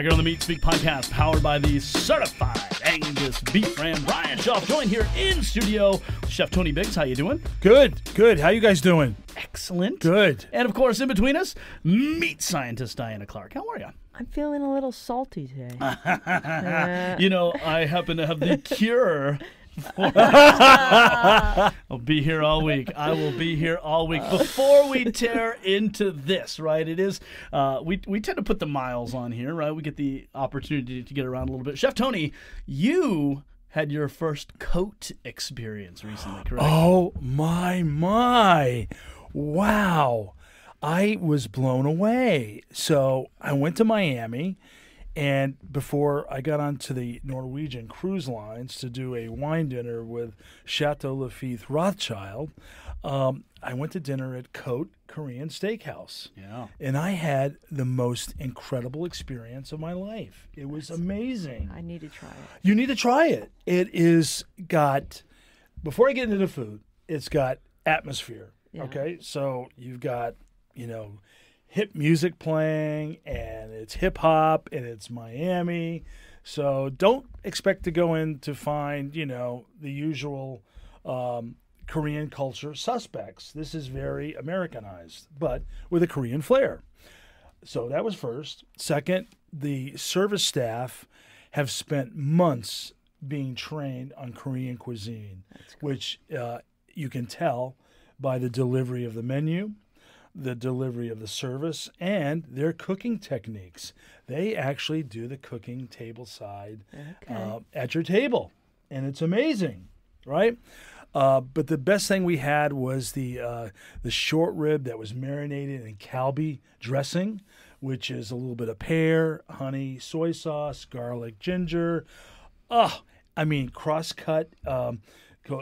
Back here on the Meat Speak podcast, powered by the certified Angus beef brand Bryan Schaaf, joined here in studio, Chef Tony Biggs. How you doing? Good, good. How you guys doing? Excellent. Good. And of course, in between us, meat scientist Diana Clark. How are you? I'm feeling a little salty today. Uh, You know, I happen to have the cure. I'll be here all week. I will be here all week. Before we tear into this, right? It is uh, we we tend to put the miles on here, right? We get the opportunity to get around a little bit. Chef Tony, you had your first Cote experience recently, correct? Oh my my. Wow. I was blown away. So I went to Miami and before I got onto the Norwegian cruise lines to do a wine dinner with Chateau Lafite Rothschild, um, I went to dinner at Cote Korean Steakhouse. Yeah. And I had the most incredible experience of my life. It was amazing. I need to try it. You need to try it. It is got before I get into the food, it's got atmosphere. Yeah. Okay? So you've got, you know, hip music playing and it's hip hop and it's Miami. So don't expect to go in to find, you know, the usual um, Korean culture suspects. This is very Americanized, but with a Korean flair. So that was first. Second, the service staff have spent months being trained on Korean cuisine, which uh, you can tell by the delivery of the menu, the delivery of the service, and their cooking techniques. They actually do the cooking table side Okay. uh, at your table, and it's amazing, right? Uh, but the best thing we had was the uh, the short rib that was marinated in kalbi dressing, which is a little bit of pear, honey, soy sauce, garlic, ginger. Oh, I mean cross cut. Um,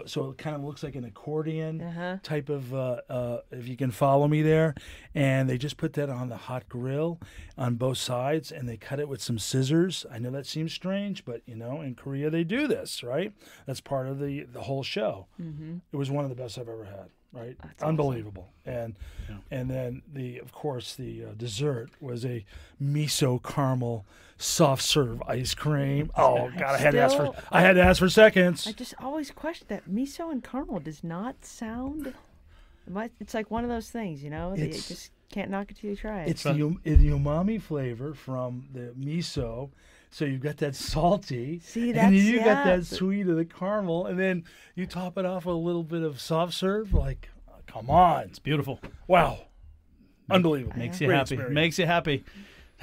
so it kind of looks like an accordion Uh-huh. type of, uh, uh, if you can follow me there. And they just put that on the hot grill on both sides and they cut it with some scissors. I know that seems strange, but you know, in Korea they do this, right? That's part of the, the whole show. Mm-hmm. It was one of the best I've ever had, right? Unbelievable. And and then the, of course, the uh, dessert was a miso caramel soft serve ice cream. Oh God, I had to ask for I had to ask for seconds. I just always question that miso and caramel does not sound. It's like one of those things, you know. It's- just can't knock it till you try it. It's the, um- the umami flavor from the miso. So you've got that salty, See, and that's- you got yeah, that sweet of the caramel, and then you top it off with a little bit of soft serve. Like, uh, come on, it's Beautiful. wow, unbelievable. Makes you Great happy. experience. Makes you happy.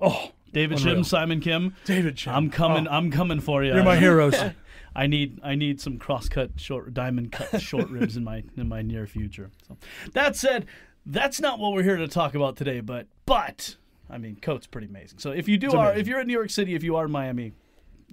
oh, David Unreal. Shim, Simon Kim. David, Chen. I'm coming. Oh, I'm coming for you. you're my heroes. I need I need some cross cut short diamond cut short ribs in my in my near future. So that said, that's not what we're here to talk about today. But but I mean, Cote's pretty amazing. So if you do are amazing. if you're in New York City, if you are in Miami,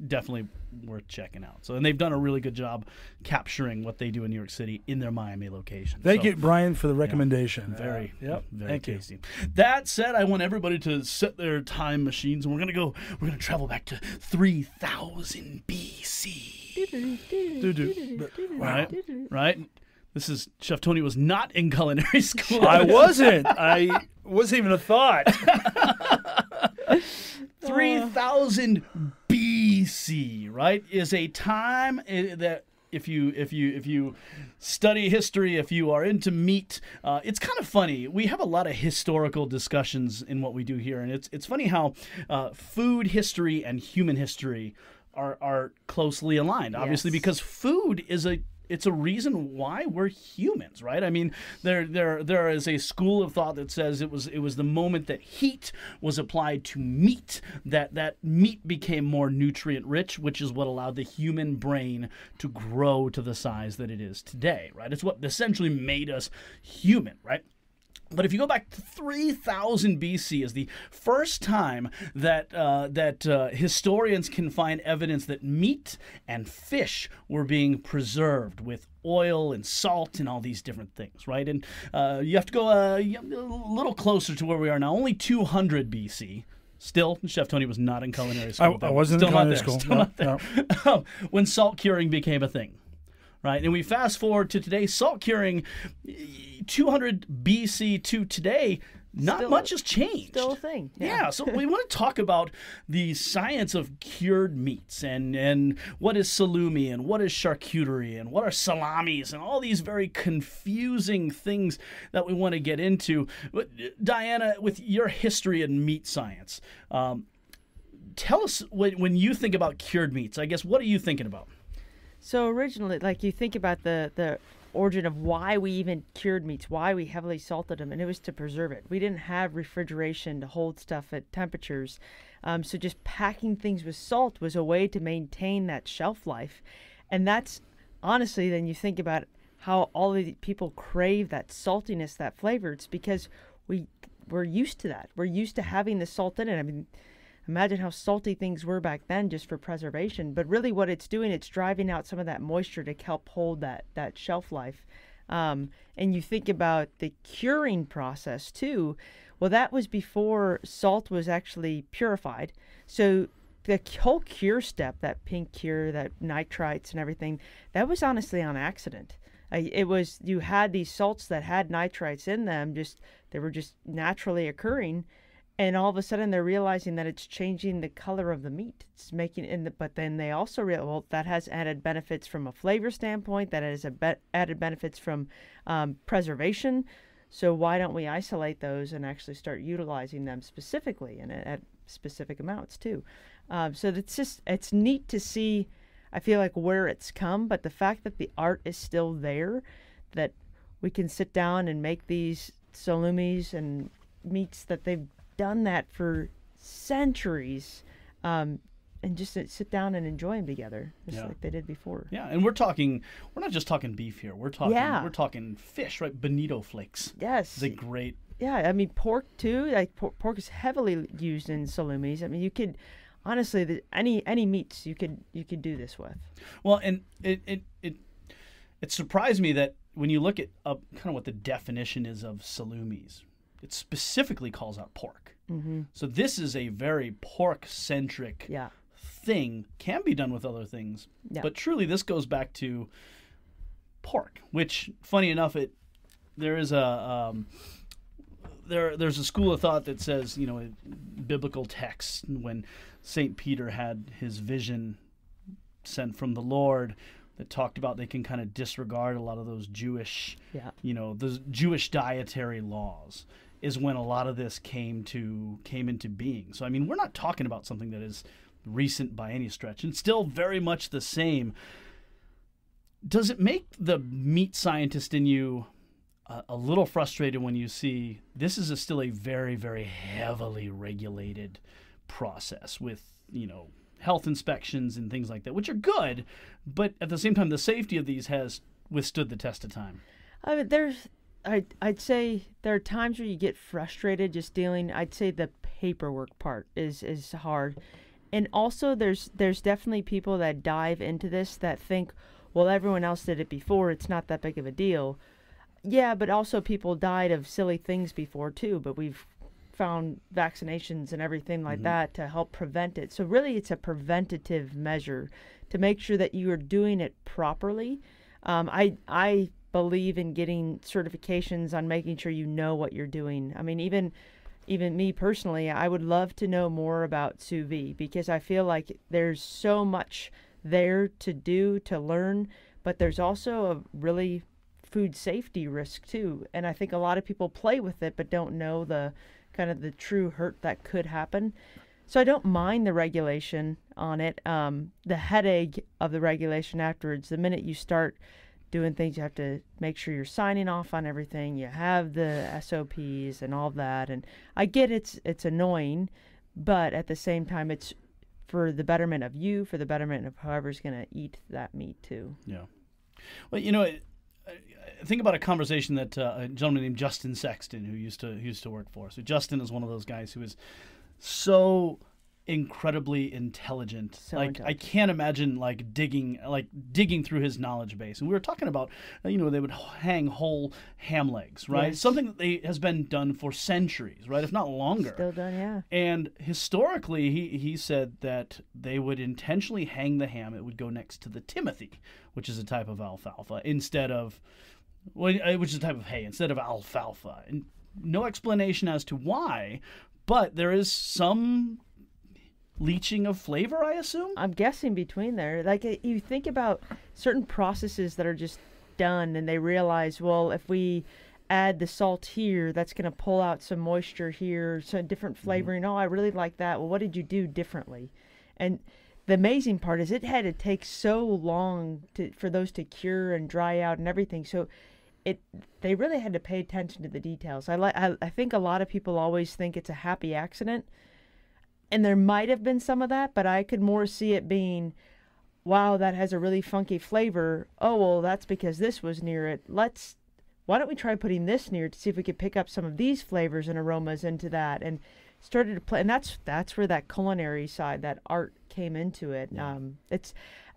definitely worth checking out. So and they've done a really good job capturing what they do in New York City in their Miami location. Thank So- you, Brian, for the recommendation. very, Uh, yep. very Thank you. tasty. That said, I want everybody to set their time machines, and we're gonna go. We're gonna travel back to 3000 BC. Right, right. This is Chef Tony was not in culinary school. I wasn't. I wasn't even a thought. 3000 BC, right, is a time that if you if you if you study history, if you are into meat, uh, it's kind of funny. We have a lot of historical discussions in what we do here, and it's it's funny how uh, food history and human history are are closely aligned. Obviously, Yes. because food is a it's a reason why we're humans, right? I mean, there there there is a school of thought that says it was it was the moment that heat was applied to meat that that meat became more nutrient rich, which is what allowed the human brain to grow to the size that it is today, right? It's what essentially made us human, right? But if you go back to 3000 BC is the first time that uh, that uh, historians can find evidence that meat and fish were being preserved with oil and salt and all these different things, right? And uh, you have to go uh, a little closer to where we are now, only 200 BC. Still, Chef Tony was not in culinary school. I wasn't in Still not culinary school. Still No, not there. when salt curing became a thing right? And we fast forward to today, salt curing, 200 BC to today. Not Still- much has changed. Still a thing. Yeah, so we want to talk about the science of cured meats and and what is salumi and what is charcuterie and what are salamis and all these very confusing things that we want to get into. But Diana, with your history in meat science, um, tell us when, when you think about cured meats. I guess what are you thinking about? So originally, like you think about the the origin of why we even cured meats, why we heavily salted them, and it was to preserve it. We didn't have refrigeration to hold stuff at temperatures, um, so just packing things with salt was a way to maintain that shelf life, and that's honestly, then you think about how all the people crave that saltiness, that flavor. It's because we we're used to that. We're used to having the salt in it. I mean, imagine how salty things were back then just for preservation but really what it's doing it's driving out some of that moisture to help hold that that shelf life. Um, and you think about the curing process too. Well that was before salt was actually purified. So the whole cure step that pink cure that nitrites and everything that was honestly on accident. It was you had these salts that had nitrites in them just they were just naturally occurring and all of a sudden they're realizing that it's changing the color of the meat. It's making in the, but then they also realize well that has added benefits from a flavor standpoint that has be- added benefits from um, preservation. So why don't we isolate those and actually start utilizing them specifically and at, at specific amounts too? Um, so it's just it's neat to see i feel like where it's come but the fact that the art is still there that we can sit down and make these salumis and meats that they've done that for centuries um, and just sit- down and enjoy them together just Yeah. like they did before Yeah, and we're talking. We're not just talking beef here. We're talking. Yeah. We're talking fish, right? Bonito flakes. yes a great. yeah i mean pork too like por- pork is heavily used in salumis i mean you could honestly the, any any meats you could you could do this with Well, and it it it it surprised me that when you look at uh, kind of what the definition is of salumis, it specifically calls out pork. Mm-hmm. So this is a very pork centric yeah thing. Can be done with other things, Yeah. but truly this goes back to pork. Which, funny enough, it there is a um, there there's a school of thought that says you know biblical texts when Saint Peter had his vision sent from the Lord that talked about they can kind of disregard a lot of those Jewish yeah you know those Jewish dietary laws is when a lot of this came to came into being. So I mean, we're not talking about something that is recent by any stretch and still very much the same. Does it make the meat scientist in you a, a little frustrated when you see this is a, still a very very heavily regulated process with, you know, health inspections and things like that, which are good, but at the same time the safety of these has withstood the test of time. I mean, there's, I, I'd say there are times where you get frustrated just dealing. I'd say the paperwork part is is hard, and also there's there's definitely people that dive into this that think, well, everyone else did it before. It's not that big of a deal. Yeah, but also people died of silly things before too. But we've found vaccinations and everything like that to help prevent it. So really, it's a preventative measure to make sure that you are doing it properly. Um, I I believe in getting certifications on making sure you know what you're doing. I mean, even even me personally, I would love to know more about sous vide because I feel like there's so much there to do to learn, but there's also a really food safety risk too. And I think a lot of people play with it but don't know the kind of the true hurt that could happen. So I don't mind the regulation on it. Um, the headache of the regulation afterwards, the minute you start doing things, you have to make sure you're signing off on everything. You have the SOPs and all that. And I get it's it's annoying, but at the same time, it's for the betterment of you, for the betterment of whoever's going to eat that meat too. Yeah. Well, you know, I- I think about a conversation that uh, a gentleman named Justin Sexton, who used to who used to work for. So Justin is one of those guys who is so incredibly intelligent. So like I can't imagine like digging like digging through his knowledge base. And we were talking about uh, you know they would hang whole ham legs, right? Yes. Something that they, has been done for centuries, right? If not longer. Still done, yeah. And historically, he, he said that they would intentionally hang the ham. It would go next to the timothy, which is a type of alfalfa, instead of, well, uh, which is a type of hay, instead of alfalfa. And no explanation as to why, but there is some leaching of flavor, I assume. I'm guessing between there. Like uh, you think about certain processes that are just done, and they realize, well, if we add the salt here, that's going to pull out some moisture here, some different flavoring. Oh, I really like that. Well, what did you do differently? And the amazing part is it had to take so long to for those to cure and dry out and everything. So it they really had to pay attention to the details. I like I, I think a lot of people always think it's a happy accident and there might have been some of that, but I could more see it being, wow, that has a really funky flavor. Oh, well, that's because this was near it. Let's, why don't we try putting this near to see if we could pick up some of these flavors and aromas into that, and started to play. And that's that's where that culinary side, that art came into it. Um, it's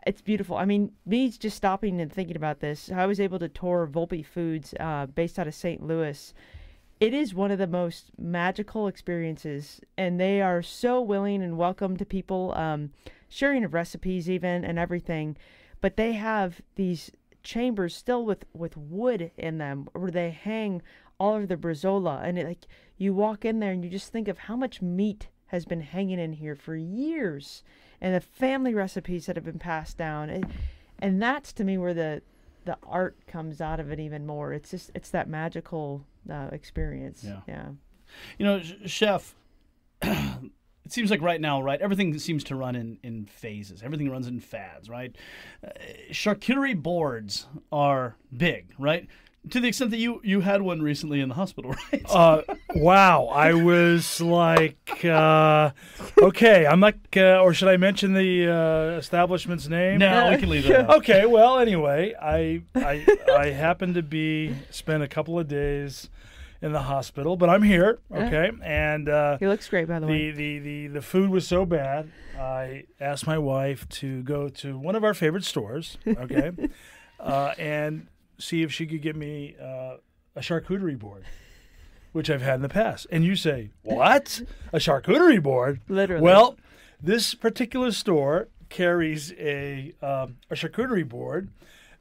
it's beautiful. I mean, me just stopping and thinking about this, I was able to tour Volpi Foods, uh, based out of St. Louis it is one of the most magical experiences and they are so willing and welcome to people um, sharing of recipes even and everything but they have these chambers still with with wood in them where they hang all of the bresaola and it, like you walk in there and you just think of how much meat has been hanging in here for years and the family recipes that have been passed down. And, and that's to me where the the art comes out of it even more. It's just it's that magical uh, experience Yeah. yeah You know, sh- chef. It seems like right now, right? Everything seems to run in, in phases. Everything runs in fads, right? Uh, charcuterie boards are big, right? To the extent that you you had one recently in the hospital, right? Uh, wow, I was like, uh, okay, I'm like, uh, or should I mention the uh, establishment's name? no, we can leave that. out. Okay, well, anyway, I I I happened to be spent a couple of days in the hospital, but I'm here. Okay, and uh, he looks great by the, way the, the the the food was so bad. I asked my wife to go to one of our favorite stores. Okay, uh, and see if she could get me uh, a charcuterie board. Which I've had in the past, and you say, "What? A charcuterie board?" Literally. Well, this particular store carries a um, a charcuterie board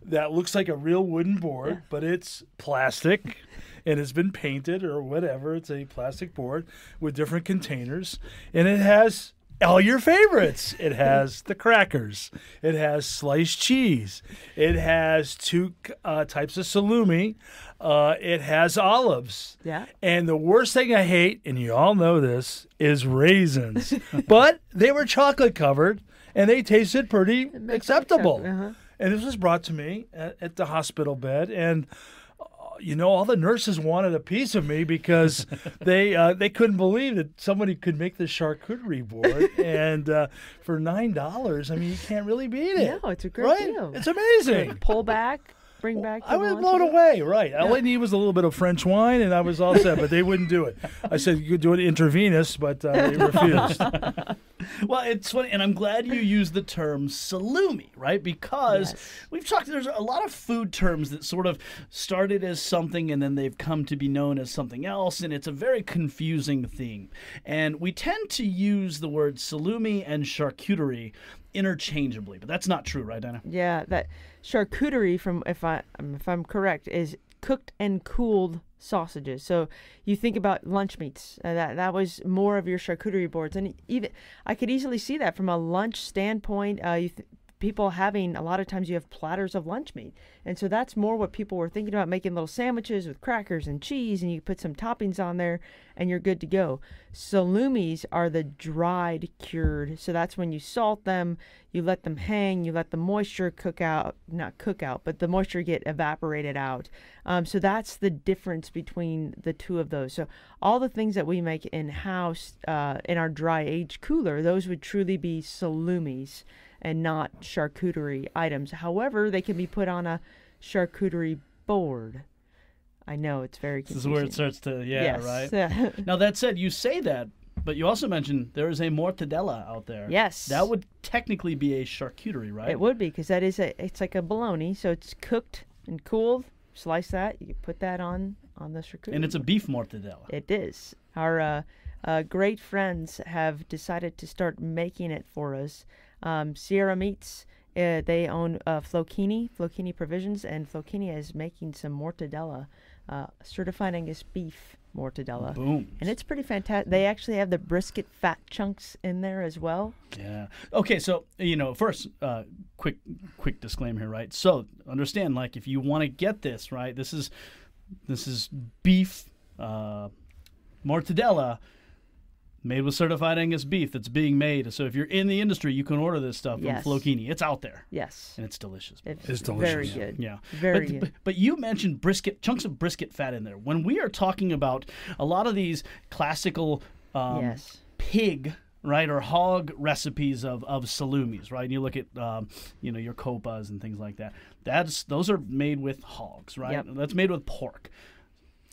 that looks like a real wooden board, but it's plastic and it's been painted or whatever. It's a plastic board with different containers, and it has all your favorites. It has the crackers. It has sliced cheese. It has two uh, types of salumi. Uh, it has olives. Yeah. And the worst thing I hate, and you all know this, is raisins. but they were chocolate covered, and they tasted pretty acceptable. Uh-huh. And this was brought to me at, at the hospital bed, and uh, you know, all the nurses wanted a piece of me because they uh, they couldn't believe that somebody could make this charcuterie board, and uh, for nine dollars, I mean, you can't really beat it. No, it's a great right? deal. It's amazing. pull back bring back I was blown away. Right, all I needed was a little bit of French wine, and I was all set. But they wouldn't do it. I said you could do it intravenous, but uh, they refused. Well, it's funny, and I'm glad you used the term salumi, right? Because Yes. we've talked. There's a lot of food terms that sort of started as something, and then they've come to be known as something else, and it's a very confusing thing. And we tend to use the word salumi and charcuterie interchangeably, but that's not true, right, Dana? Yeah, that charcuterie from if I um, if I'm correct is cooked and cooled sausages. So you think about lunch meats. Uh, that that was more of your charcuterie boards, and even I could easily see that from a lunch standpoint. Uh, you th- people having a lot of times you have platters of lunch meat, and so that's more what people were thinking about making little sandwiches with crackers and cheese, and you put some toppings on there, and you're good to go. Salumis are the dried, cured. So that's when you salt them, you let them hang, you let the moisture cook out, not cook out, but the moisture get evaporated out. Um, so that's the difference between the two of those. So all the things that we make in house uh, in our dry age cooler, those would truly be salumis and not charcuterie items. However, they can be put on a charcuterie board. I know it's very This is where it starts to, yeah, yes. right. right. Now that said, you say that, But you also mentioned there is a mortadella out there. Yes. That would technically be a charcuterie, right? It would be because that is a. It's like a bologna, so it's cooked and cooled. Slice that. You put that on on the charcuterie. And it's a beef mortadella. It is. Our uh, uh, great friends have decided to start making it for us. Um, Sierra Meats, uh, they own uh, Flokini, Flokini Provisions, and Flokini is making some mortadella, uh, certifying as beef mortadella. Boom. And it's pretty fantastic. They actually have the brisket fat chunks in there as well. Yeah. Okay. So you know, first, uh, quick, quick disclaimer here, right? So understand, like, if you want to get this, right, this is, this is beef, uh, mortadella, made with certified Angus beef that's being made. So if you're in the industry, you can order this stuff Yes. from Flokini. It's out there, Yes. and it's delicious. It's, It's Very delicious. good. Yeah. Very but, good. But, but you mentioned brisket, chunks of brisket fat in there. When we are talking about a lot of these classical um, yes. pig, right, or hog recipes of, of salumis, right? And you look at, um, you know, your coppas and things like that. That's those are made with hogs, right? Yep. That's made with pork.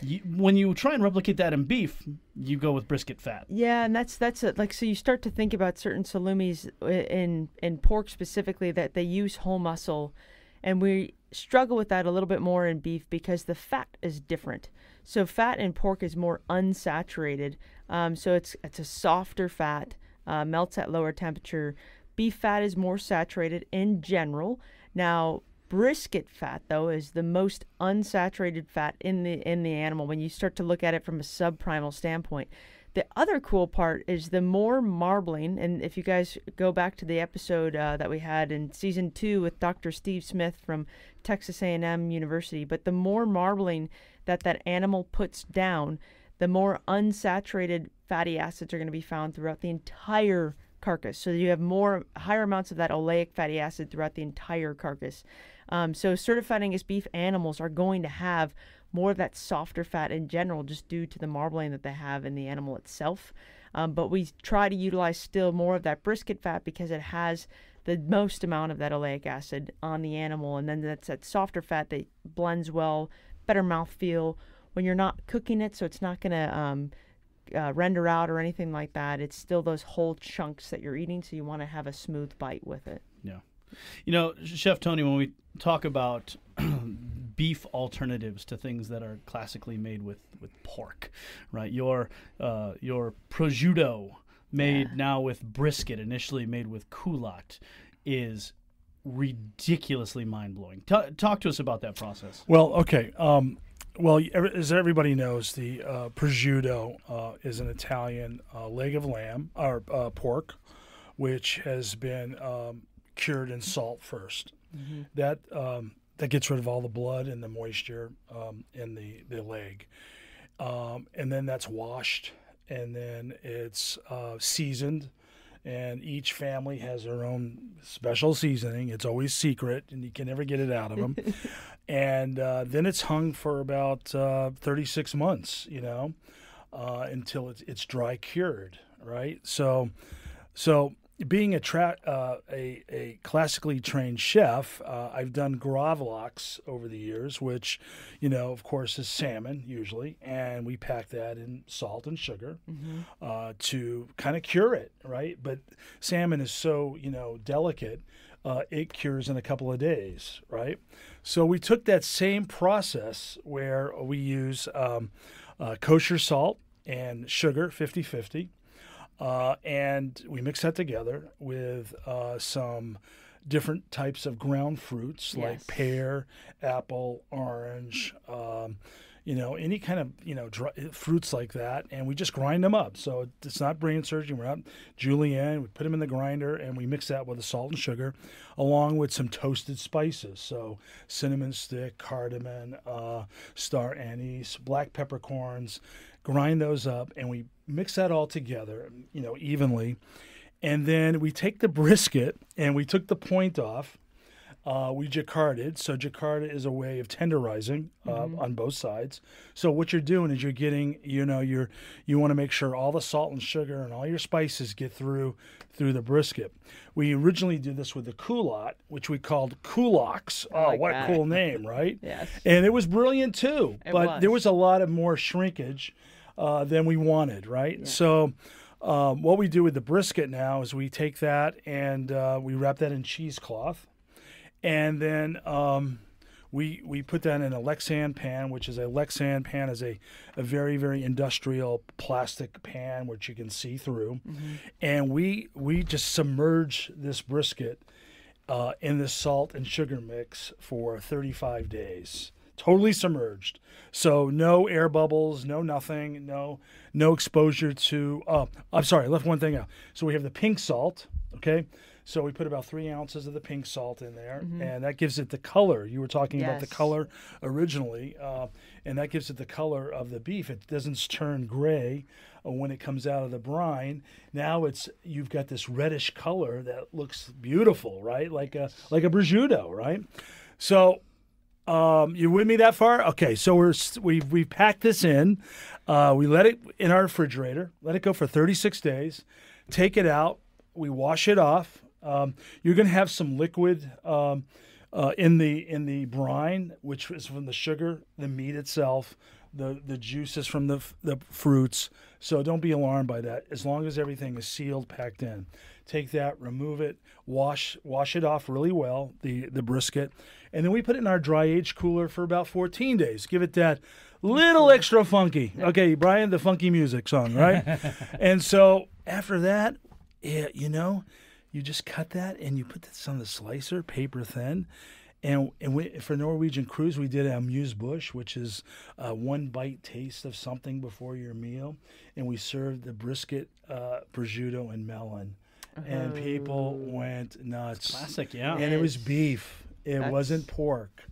You, when you try and replicate that in beef, you go with brisket fat. Yeah, and that's that's it. Like so, you start to think about certain salumis in in pork specifically that they use whole muscle, and we struggle with that a little bit more in beef because the fat is different. So fat in pork is more unsaturated. Um, so it's it's a softer fat, uh, melts at lower temperature. Beef fat is more saturated in general. Now brisket fat though is the most unsaturated fat in the in the animal when you start to look at it from a subprimal standpoint. The other cool part is the more marbling, and if you guys go back to the episode uh, that we had in season two with Dr. Steve Smith from Texas A&M University, but the more marbling that that animal puts down, the more unsaturated fatty acids are going to be found throughout the entire carcass. So you have more higher amounts of that oleic fatty acid throughout the entire carcass. Um, so certified Angus beef animals are going to have more of that softer fat in general, just due to the marbling that they have in the animal itself. Um, but we try to utilize still more of that brisket fat because it has the most amount of that oleic acid on the animal, and then that's that softer fat that blends well, better mouthfeel when you're not cooking it, so it's not going to um, uh, render out or anything like that. It's still those whole chunks that you're eating, so you want to have a smooth bite with it. Yeah. You know, Chef Tony, when we talk about beef alternatives to things that are classically made with, with pork, right? Your uh, your prosciutto made Yeah. now with brisket, initially made with culotte, is ridiculously mind blowing. Ta talk to us about that process. Well, okay. Um, well, as everybody knows, the uh, prosciutto uh, is an Italian uh, leg of lamb or uh, pork, which has been um, cured in salt 1st That um, that gets rid of all the blood and the moisture um, in the the leg, um, and then that's washed, and then it's uh, seasoned. And each family has their own special seasoning. It's always secret, and you can never get it out of them and uh, then it's hung for about uh, 36 months, you know, uh, until it's, it's dry cured, right? So, so being a tra- uh, a, a classically trained chef, uh, I've done gravlax over the years, which, you know, of course, is salmon usually, and we pack that in salt and sugar uh, to kind of cure it, right? But salmon is so you know delicate, uh, it cures in a couple of days, right? So we took that same process where we use um, uh, kosher salt and sugar 50 50. Uh, and we mix that together with uh, some different types of ground fruits like pear, apple, orange, um, you know, any kind of you know dry, fruits like that, and we just grind them up. So it's not brain surgery. We're not julienne. We put them in the grinder and we mix that with the salt and sugar, along with some toasted spices. So cinnamon stick, cardamom, uh, star anise, black peppercorns. Grind those up, and we mix that all together, you know, evenly. And then we take the brisket and we took the point off. Uh, we jacquarded. So jacquarded is a way of tenderizing uh, on both sides. So what you're doing is you're getting, you know, you're you want to make sure all the salt and sugar and all your spices get through through the brisket. We originally did this with the culotte, which we called culox. Oh, like what that. a cool name, right? Yes. And it was brilliant too. It but there was. was a lot of more shrinkage uh, than we wanted, right? So um, what we do with the brisket now is we take that and uh, we wrap that in cheesecloth, and then um, we we put that in a Lexan pan, which is a Lexan pan is a, a very very industrial plastic pan which you can see through, and we we just submerge this brisket uh, in the salt and sugar mix for 35 days, totally submerged. So no air bubbles, no nothing, no no exposure to. Oh, I'm sorry, I left one thing out. So we have the pink salt. Okay. So we put about three ounces of the pink salt in there, and that gives it the color. You were talking about the color originally, uh, and that gives it the color of the beef. It doesn't turn gray uh, when it comes out of the brine. Now it's you've got this reddish color that looks beautiful, right? Like a like a prosciutto, right? So um, you with me that far? Okay, so we're we we packed this in. Uh, we let it in our refrigerator. Let it go for 36 days. Take it out. We wash it off. Um, you're going to have some liquid um, uh, in the in the brine, which is from the sugar, the meat itself, the the juices from the the fruits. So don't be alarmed by that. As long as everything is sealed, packed in. Take that, remove it, wash wash it off really well, the the brisket, and then we put it in our dry age cooler for about 14 days. Give it that little extra funky. Okay, Brian, the funky music song, right? and so after that, yeah, you know, you just cut that and you put this on the slicer, paper thin. And, and we, for Norwegian cruise, we did a amuse-bouche, which is uh, one bite taste of something before your meal, and we served the brisket, uh, prosciutto, and melon, and people went nuts. Classic, yeah. And it was beef. It That's- wasn't pork.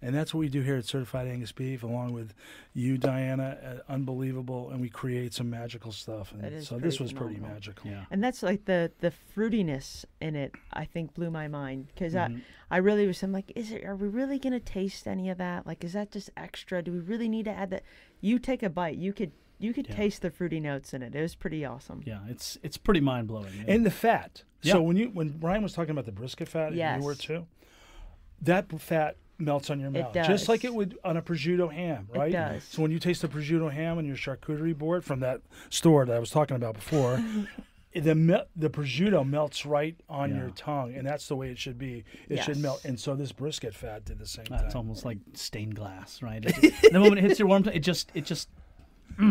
And that's what we do here at Certified Angus Beef, along with you, Diana. Uh, unbelievable, and we create some magical stuff. And so this was pretty magical. Yeah. and that's like the the fruitiness in it i think blew my mind because Mm-hmm. i i really was i'm like is it are we really gonna taste any of that like is that just extra do we really need to add that you take a bite you could you could Yeah. taste the fruity notes in it it was pretty awesome Yeah, it's it's pretty mind blowing. And the fat. Yeah. So when you when Brian was talking about the brisket fat, and Yes. you were too. That fat melts on your It mouth, just like it would on a prosciutto ham, right? does. So when you taste the prosciutto ham on your charcuterie board from that store that I was talking about before, the mel- the prosciutto melts right on your tongue, and that's the way it should be. It should melt, and so this brisket fat did the same Uh, it's almost like stained glass, right? It just- the moment it hits your warm, it just it just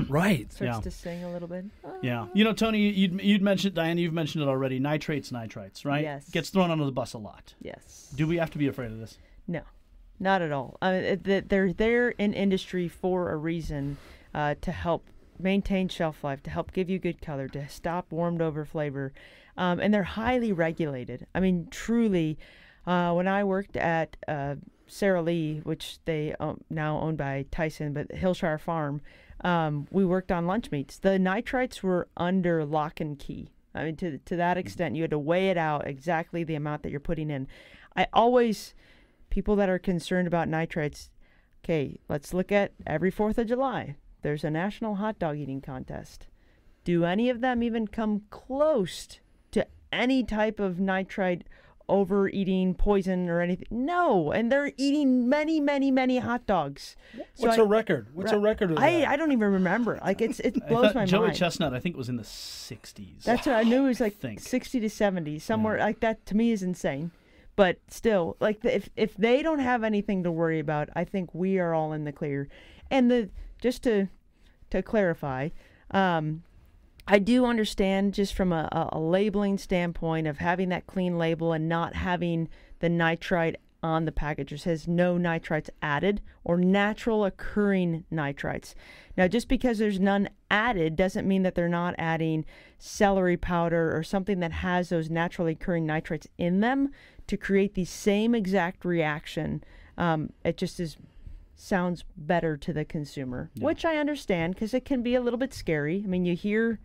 Right. starts Yeah. to sing a little bit Oh, yeah. You know, Tony, you'd you'd mentioned Diane, you've mentioned it already. Nitrates, nitrites, right? Yes. Gets thrown under the bus a lot. yes Do we have to be afraid of this? No, not at all. Uh, it- that they're there in industry for a reason, uh, to help maintain shelf life, to help give you good color, to stop warmed over flavor, um, and they're highly regulated. I mean, truly, uh, when I worked at uh, Sara Lee, which they um, now owned by Tyson, but Hillshire Farm, um, we worked on lunch meats. The nitrites were under lock and key. I mean, to to that extent, you had to weigh it out exactly the amount that you're putting in. I always people that are concerned about nitrates. Okay, let's look at every Fourth of July. There's a national hot dog eating contest. Do any of them even come close to any type of nitrite overeating, poison, or anything? No, and they're eating many, many, many hot dogs. So What's I- a record? What's a record of I, that? I don't even remember. Like it's it blows my Joey mind. Chestnut, I think it was in the 60s. That's what I knew it was like think. 60 to 70, somewhere like that to me is insane. But still, like the, if if they don't have anything to worry about, I think we are all in the clear. And the just to to clarify, um, I do understand just from a, a, labeling standpoint of having that clean label and not having the nitrite on the package. It says no nitrites added or natural occurring nitrites. Now, just because there's none added doesn't mean that they're not adding celery powder or something that has those naturally occurring nitrates in them to create the same exact reaction. Um, it just is sounds better to the consumer, which I understand because it can be a little bit scary. I mean, you hear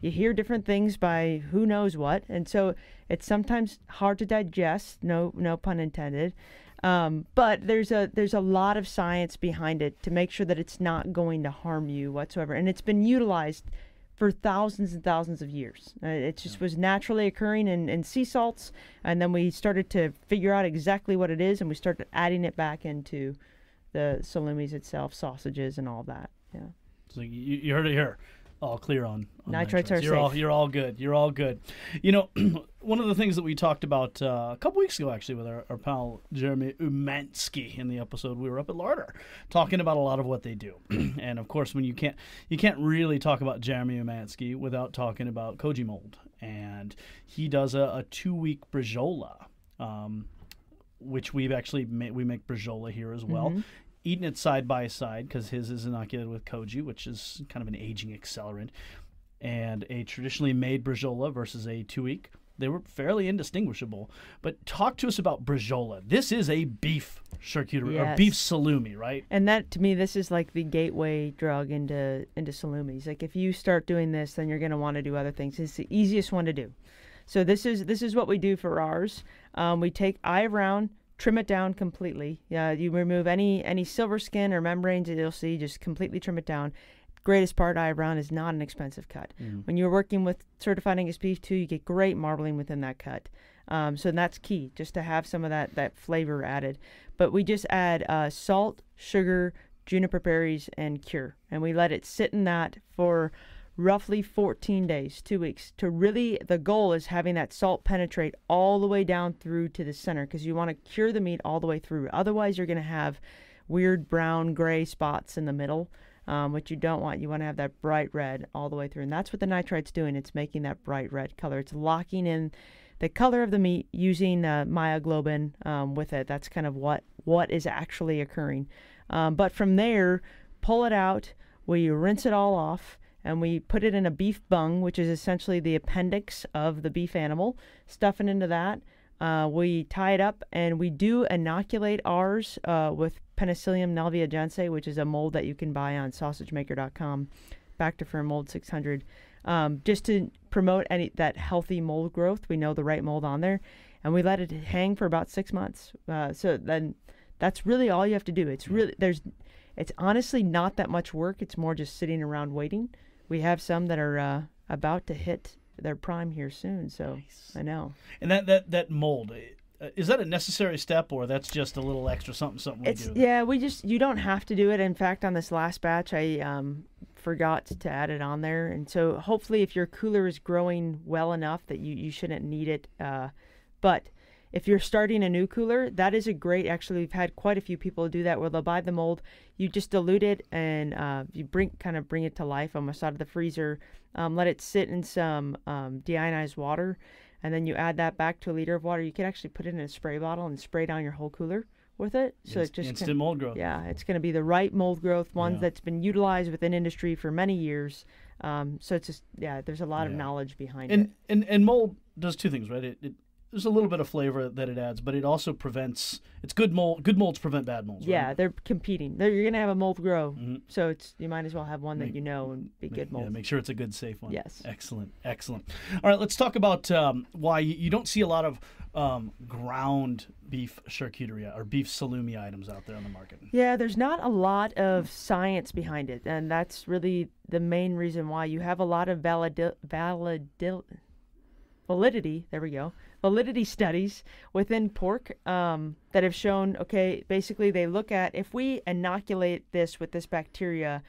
you hear different things by who knows what, and so it's sometimes hard to digest. No, no pun intended. Um, but there's a there's a lot of science behind it to make sure that it's not going to harm you whatsoever, and it's been utilized for thousands and thousands of years. Uh, it just was naturally occurring in, in sea salts, and then we started to figure out exactly what it is, and we started adding it back into the salumis itself, sausages, and all that. Yeah. So you, you heard it here. All clear on, on Nitrates are You're all you're all good. You're all good. You know, one of the things that we talked about uh, a couple weeks ago, actually, with our, our pal Jeremy Umansky in the episode, we were up at Larder talking about a lot of what they do, and of course, when you can't you can't really talk about Jeremy Umansky without talking about Koji Mold, and he does a, a two week Bresaola. Um, which we've actually ma- we make Bresaola here as well. Mm-hmm. Eating it side by side because his is inoculated with koji, which is kind of an aging accelerant, and a traditionally made Bresaola versus a two week. They were fairly indistinguishable. But talk to us about Bresaola. This is a beef charcuterie or beef salumi, right? And that to me, this is like the gateway drug into into salumis. Like if you start doing this, then you're gonna want to do other things. It's the easiest one to do. So this is this is what we do for ours. Um, we take eye around, trim it down completely. Yeah, you remove any any silver skin or membranes that you'll see. Just completely trim it down. Greatest part, eye around, is not an expensive cut. When you're working with certified Angus beef too, you get great marbling within that cut. Um, so that's key, just to have some of that that flavor added. But we just add uh, salt, sugar, juniper berries, and cure, and we let it sit in that for roughly 14 days, two weeks. To really, the goal is having that salt penetrate all the way down through to the center, because you want to cure the meat all the way through. Otherwise, you're going to have weird brown gray spots in the middle. Um, which you don't want. You want to have that bright red all the way through. And that's what the nitrite's doing. It's making that bright red color. It's locking in the color of the meat using uh, myoglobin um, with it. That's kind of what what is actually occurring. Um, but from there, pull it out. We rinse it all off, and we put it in a beef bung, which is essentially the appendix of the beef animal. Stuff it into that. Uh, we tie it up, and we do inoculate ours uh, with Penicillium nalgiovense, which is a mold that you can buy on sausagemaker.com. Bactoferm Mold 600, um, just to promote any that healthy mold growth. We know the right mold on there, and we let it hang for about six months. Uh, so then, that's really all you have to do. It's really there's, it's honestly not that much work. It's more just sitting around waiting. We have some that are uh, about to hit their prime here soon. So I know. And that that that mold uh, is that a necessary step or that's just a little extra something something we It's do? yeah, we just you don't have to do it. In fact, on this last batch, I um, forgot to add it on there, and so hopefully, if your cooler is growing well enough that you you shouldn't need it. Uh, but if you're starting a new cooler, that is a great. Actually, we've had quite a few people do that where they'll buy the mold, you just dilute it, and uh, you bring kind of bring it to life almost out of the freezer. Um, let it sit in some um, deionized water, and then you add that back to a liter of water. You can actually put it in a spray bottle and spray down your whole cooler with it. So Inst- it just instant can- mold growth. yeah, it's going to be the right mold growth, one Yeah. that's been utilized within industry for many years. Um, so it's just yeah, there's a lot of knowledge behind And, it. and and mold does two things, right? It, it there's a little bit of flavor that it adds, but it also prevents. It's good mold. Good molds prevent bad molds. Yeah, right? they're competing. They're, you're going to have a mold grow, Mhm. so it's you might as well have one Make- that you know and be Make- good mold. Yeah, make sure it's a good, safe one. Yes. Excellent, excellent. All right, let's talk about um, why you, don't see a lot of um, ground beef charcuterie or beef salumi items out there on the market. Yeah, there's not a lot of science behind it, and that's really the main reason why you have a lot of validi- validi- validity. There we go. Validity studies within pork um, that have shown. Okay, basically they look at if we inoculate this with this bacteria,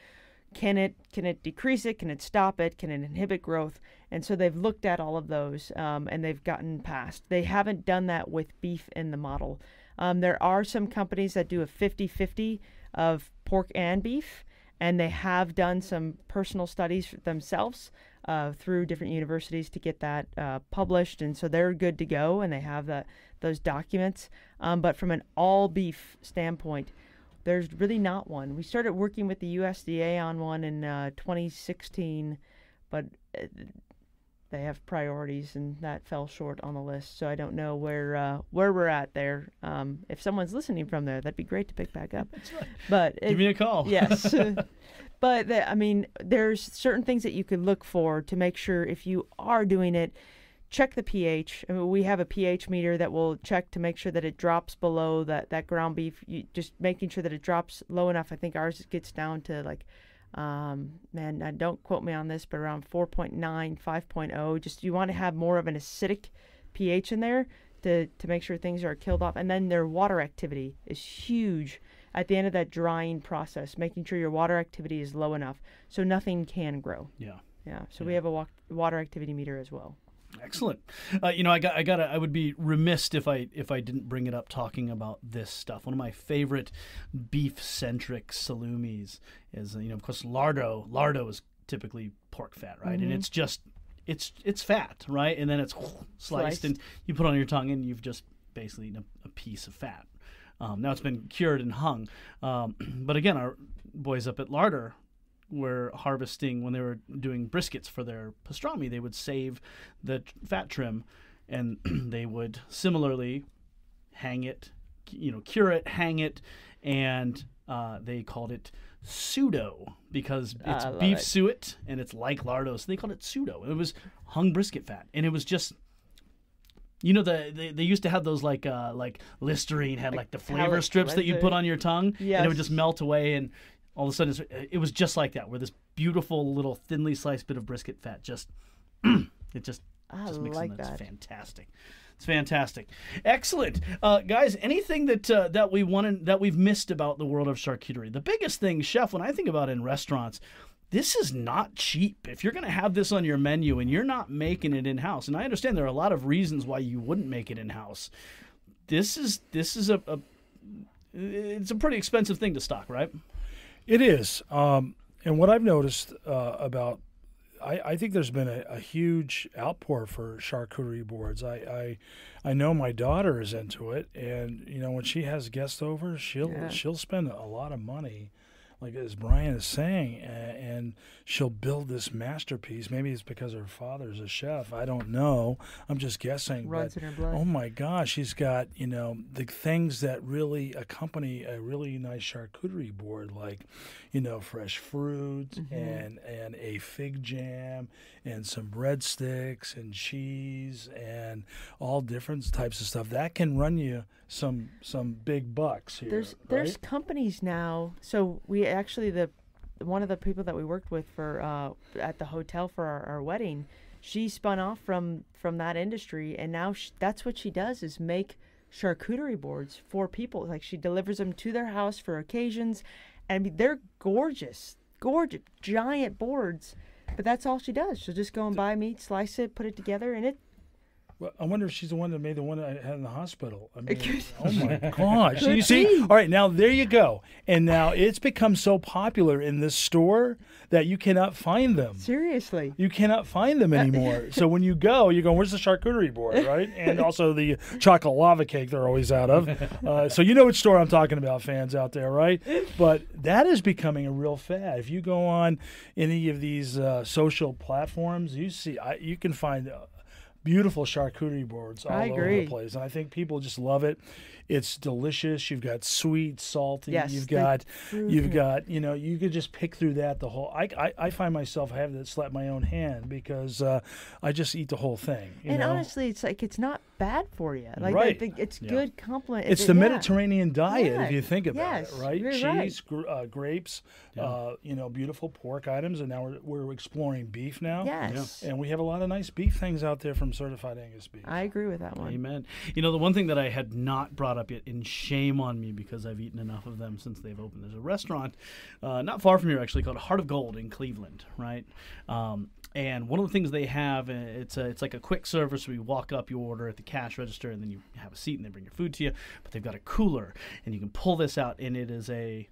can it can it decrease it? Can it stop it? Can it inhibit growth? And so they've looked at all of those, um, and they've gotten past. They haven't done that with beef in the model. Um, there are some companies that do a 50-50 of pork and beef, and they have done some personal studies themselves uh, through different universities to get that uh, published, and so they're good to go, and they have that those documents. Um, but from an all beef standpoint, there's really not one. We started working with the USDA on one in uh, 2016, but uh, they have priorities, and that fell short on the list. So I don't know where uh, where we're at there. Um, if someone's listening from there, that'd be great to pick back up. Right. But it, Give me a call. yes. but the, I mean, there's certain things that you could look for to make sure if you are doing it, check the pH. I mean, we have a pH meter that will check to make sure that it drops below that, that ground beef. You, just making sure that it drops low enough. I think ours gets down to like, um, man, don't quote me on this, but around 4.9, 5.0. Just you want to have more of an acidic pH in there to, to make sure things are killed off. And then their water activity is huge at the end of that drying process, making sure your water activity is low enough so nothing can grow. Yeah. Yeah. So we have a wa- water activity meter as well. Excellent. Uh, you know, I got, I got, I would be remiss if I, if I didn't bring it up talking about this stuff. One of my favorite beef-centric salumis is, you know, of course, lardo. Lardo is typically pork fat, right? And it's just, it's, it's fat, right? And then it's sliced, Sliced. and you put it on your tongue, and you've just basically eaten a, a piece of fat. Um, now it's been cured and hung, um, but again, our boys up at Larder were harvesting when they were doing briskets for their pastrami. They would save the fat trim, and they would similarly hang it, you know, cure it, hang it, and uh, they called it pseudo because it's beef it. suet and it's like lardo, so they called it pseudo. It was hung brisket fat, and it was just. You know the they, they used to have those like uh like Listerine had like, the flavor strips that you put on your tongue and it would just melt away and all of a sudden it's, it was just like that where this beautiful little thinly sliced bit of brisket fat just it just I just mixes like in. It's fantastic. It's fantastic. Excellent, uh, guys. Anything that uh, that we wanted that we've missed about the world of charcuterie? The biggest thing, chef, when I think about in restaurants, this is not cheap. If you're going to have this on your menu and you're not making it in house, and I understand there are a lot of reasons why you wouldn't make it in house. This is this is a, a it's a pretty expensive thing to stock, right? It is. Um, and what I've noticed uh, about, I, I think there's been a, a huge outpour for charcuterie boards. I, I, I know my daughter is into it, and you know when she has guests over, she'll Yeah. she'll spend a lot of money, like as Bryan is saying, and, and she'll build this masterpiece. Maybe it's because her father's a chef. I don't know. I'm just guessing. Runs but, in her blood. Oh my gosh, she's got you know the things that really accompany a really nice charcuterie board, like you know fresh fruit Mm-hmm. and and a fig jam and some breadsticks and cheese and all different types of stuff that can run you some some big bucks here. there's there's companies now. So we actually the one of the people that we worked with for uh, at the hotel for our, our wedding, she spun off from from that industry, and now sh- that's what she does is make charcuterie boards for people. Like she delivers them to their house for occasions, and they're gorgeous, gorgeous, giant boards. But that's all she does. She'll just go and buy meat, slice it, put it together, and it Well, I wonder if she's the one that made the one I had in the hospital. I mean, oh my gosh! You see, all right, now there you go. And now it's become so popular in this store that you cannot find them. seriously. You cannot find them anymore. so when you go, you go, "Where's the charcuterie board?" Right, and also the chocolate lava cake they're always out of. Uh, so you know which store I'm talking about, fans out there, right? But that is becoming a real fad. If you go on any of these uh, social platforms, you see, I, you can find. Uh, Beautiful charcuterie boards all over the place, and I think people just love it. It's delicious. You've got sweet, salty. Yes, you've got, you've got, you know, you could just pick through that the whole. I, I, I find myself having to slap my own hand because uh, I just eat the whole thing. You and know? honestly, it's like it's not bad for you. Like I Right. think it's Yeah. good compliment. it's it- the yeah. Mediterranean diet Yeah. if you think about Yes, it, right? Cheese, right. gr- uh, grapes, uh, you know, beautiful pork items, and now we're, we're exploring beef now. Yes, And we have a lot of nice beef things out there from certified Angus beef. I agree with that one. Amen. You know, the one thing that I had not brought up yet, and shame on me because I've eaten enough of them since they've opened. There's a restaurant uh, not far from here, actually, called Heart of Gold in Cleveland, right? Um, and one of the things they have, uh, it's a, it's like a quick service where you walk up, you order at the cash register, and then you have a seat, and they bring your food to you. But they've got a cooler, and you can pull this out, and it is a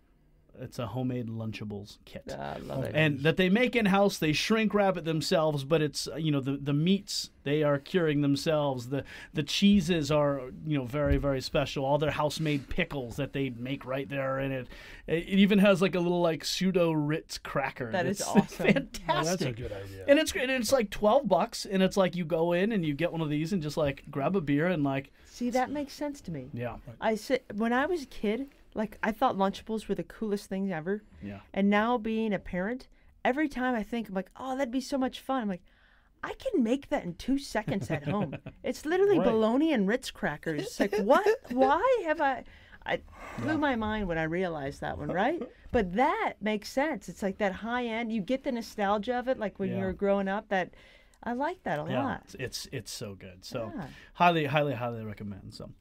it's a homemade Lunchables kit I love it. and that they make in house. They shrink wrap it themselves, but it's uh, you know the the meats they are curing themselves. The the cheeses are you know very very special. All their house made pickles that they make right there in it. It even has like a little like pseudo Ritz cracker. That is that's awesome. fantastic. Well, that's a good idea. And it's great. And it's like twelve bucks, and it's like you go in and you get one of these and just like grab a beer and like See, that makes sense to me. yeah I sit when I was a kid, like I thought Lunchables were the coolest thing ever. yeah And now being a parent, every time I think I'm like, oh, that'd be so much fun. I'm like, I can make that in two seconds at home. It's literally Right. bologna and Ritz crackers. It's like, what? Why have I? I blew my mind when I realized that one, right? But that makes sense. It's like that high end. You get the nostalgia of it, like when you were growing up. That I like that a Yeah, lot. it's, it's it's so good. So Yeah. highly, highly, highly recommend. So,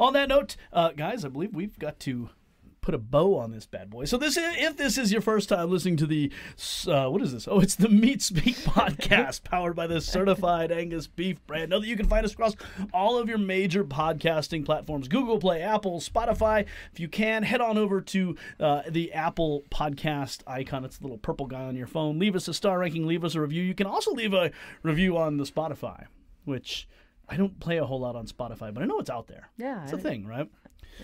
on that note, uh, guys, I believe we've got to put a bow on this bad boy. So this, is, if this is your first time listening to the, uh, what is this? Oh, it's the Meat Speak podcast, powered by the Certified Angus Beef brand. Know that you can find us across all of your major podcasting platforms: Google Play, Apple, Spotify. If you can, head on over to uh, the Apple Podcast icon. It's the little purple guy on your phone. Leave us a star ranking. Leave us a review. You can also leave a review on the Spotify, which. I don't play a whole lot on Spotify, but I know it's out there. Yeah, It's a I- thing, right?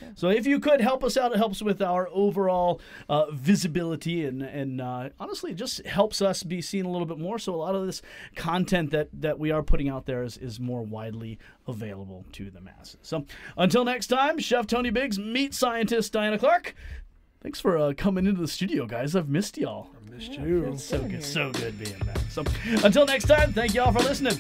Yeah. So if you could help us out, it helps with our overall uh, visibility and and uh, honestly, it just helps us be seen a little bit more. So a lot of this content that that we are putting out there is, is more widely available to the masses. So until next time, Chef Tony Biggs, meat scientist Diana Clark. Thanks for uh, coming into the studio, guys. I've missed y'all. I missed you. So good, so good being back. So until next time, thank y'all for listening.